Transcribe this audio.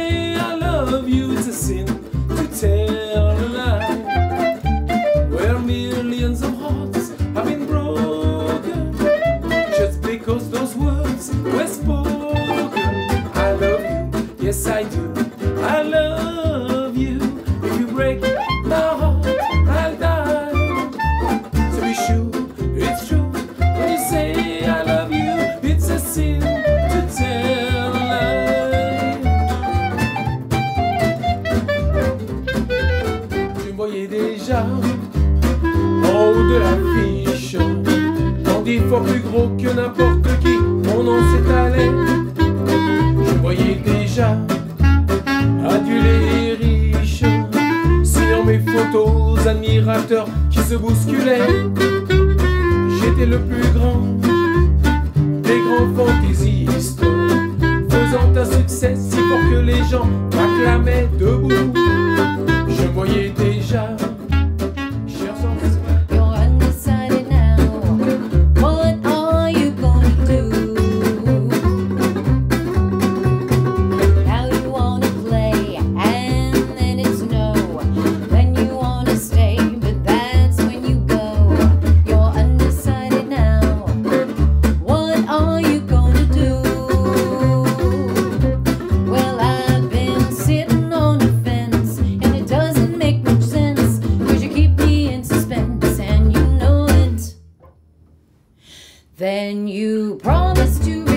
I love you a sin to tell a lie. Where millions of hearts have been broken just because those words were spoken. I love you, yes I do. I love. De l'affiche, en dix fois plus gros que n'importe qui. Mon nom s'étalait. Je voyais déjà adulé et riche, sur mes photos, admirateurs qui se bousculaient. J'étais le plus grand des grands fantaisistes, to